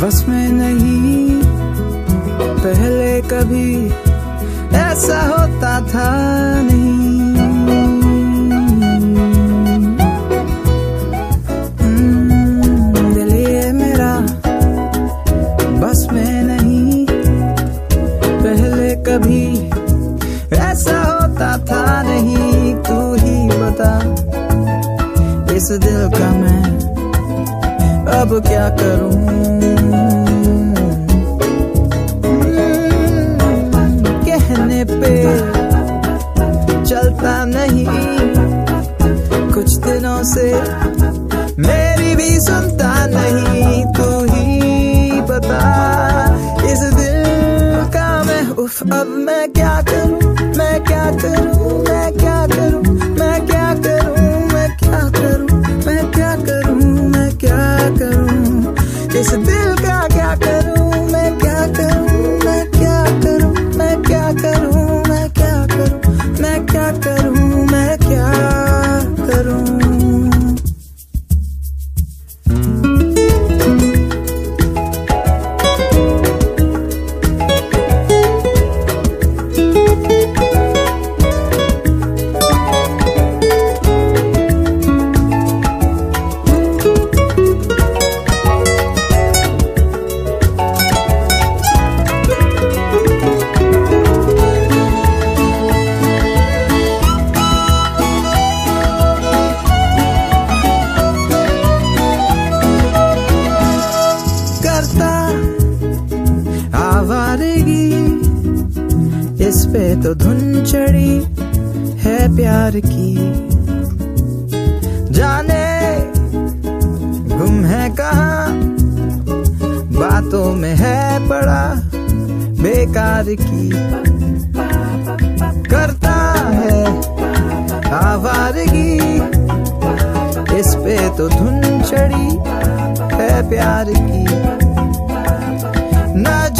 बस में नहीं, पहले कभी ऐसा होता था नहीं। मेरा बस में नहीं, पहले कभी ऐसा होता था नहीं। तू ही इस दिल का मैं अब क्या करूँ? सुनता नहीं, तू ही बता। इस दिल का मैं उफ, अब मैं क्या करूँ? मैं क्या करूँ? मैं क्या करूँ? मैं क्या करूँ? मैं क्या करूँ? मैं क्या करूँ? मैं क्या करूँ? इस दिल पे तो धुन चढ़ी है प्यार की। जाने गुम है कहा, बातों में है पड़ा बेकार की। करता है आवारगी, इस पे तो धुन चढ़ी है प्यार की। न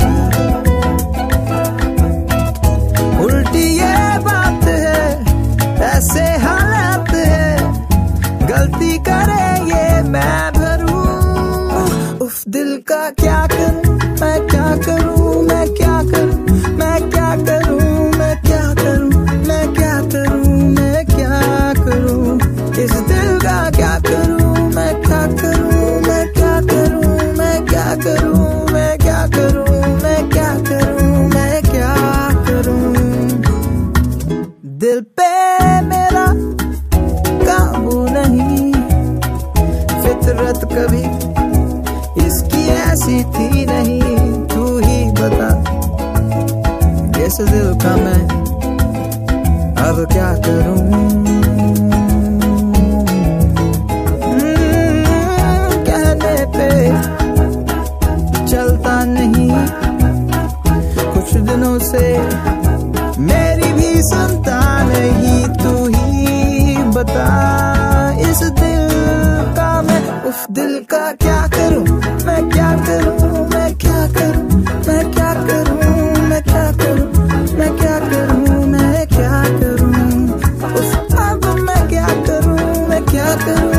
की उल्टी ये बात है, ऐसे हालात है। गलती करे ये मैं भरूं। उफ, दिल का क्या करूँ, मैं क्या करूँ, मैं क्या करूँ, मैं क्या करूँ, मैं क्या करूँ, मैं क्या करूँ, मैं क्या करूँ। इस दिल का क्या करूँ? फितरत कभी इसकी ऐसी थी नहीं, तू ही बता। इस दिल का मैं अब क्या करूँ? Welcome.